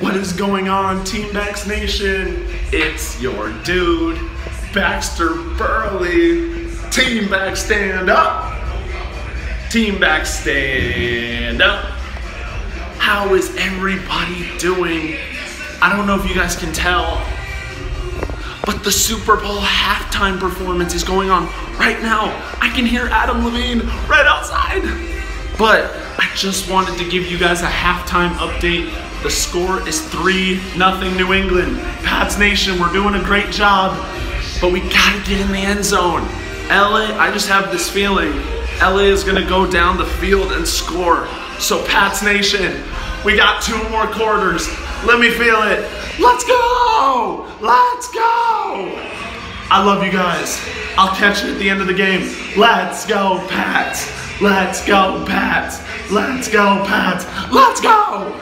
What is going on, Team Bax Nation? It's your dude, Baxter Burley. Team Bax stand up. Team Bax stand up. How is everybody doing? I don't know if you guys can tell, but the Super Bowl halftime performance is going on right now. I can hear Adam Levine right outside. But I just wanted to give you guys a halftime update. The score is 3 nothing New England. Pats Nation, we're doing a great job, but we gotta get in the end zone. LA, I just have this feeling LA is gonna go down the field and score. So, Pats Nation, we got two more quarters. Let me feel it. Let's go! Let's go! I love you guys. I'll catch you at the end of the game. Let's go, Pats. Let's go, Pats. Let's go, Pats. Let's go!